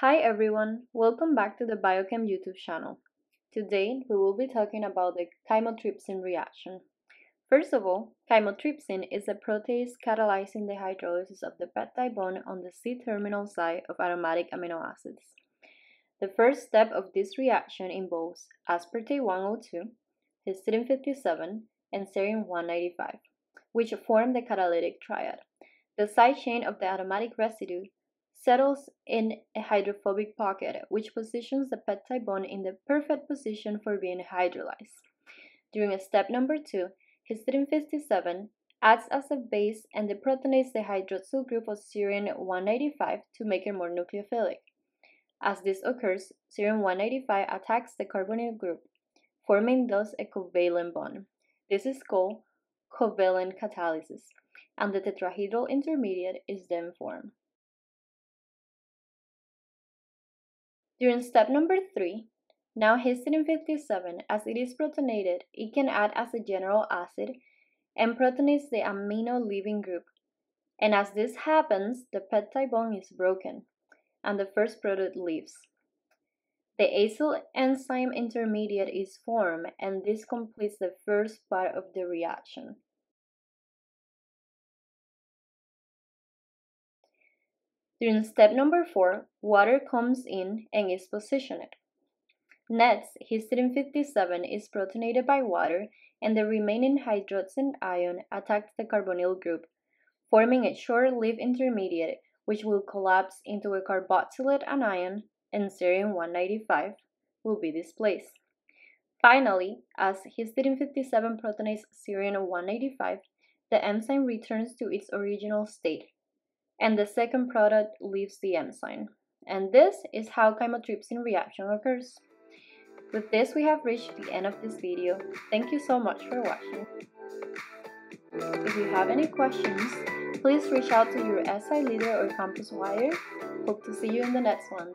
Hi everyone, welcome back to the Biochem YouTube channel. Today we will be talking about the chymotrypsin reaction. First of all, chymotrypsin is a protease catalyzing the hydrolysis of the peptide bond on the C-terminal side of aromatic amino acids. The first step of this reaction involves aspartate 102, histidine 57, and serine 195, which form the catalytic triad. The side chain of the aromatic residue settles in a hydrophobic pocket, which positions the peptide bond in the perfect position for being hydrolyzed. During step number 2, histidine 57 acts as a base and deprotonates the hydroxyl group of serine 195 to make it more nucleophilic. As this occurs, serine 195 attacks the carbonyl group, forming thus a covalent bond. This is called covalent catalysis, and the tetrahedral intermediate is then formed. During step number 3, now histidine 57, as it is protonated, it can act as a general acid and protonates the amino leaving group. And as this happens, the peptide bond is broken and the first product leaves. The acyl enzyme intermediate is formed and this completes the first part of the reaction. During step number 4, water comes in and is positioned. Next, histidine 57 is protonated by water and the remaining hydrogen ion attacks the carbonyl group, forming a short-lived intermediate which will collapse into a carboxylate anion and serine 195 will be displaced. Finally, as histidine 57 protonates serine 185, the enzyme returns to its original state and the second product leaves the enzyme. And this is how chymotrypsin reaction occurs. With this, we have reached the end of this video. Thank you so much for watching. If you have any questions, please reach out to your SI leader or Campuswire. Hope to see you in the next one.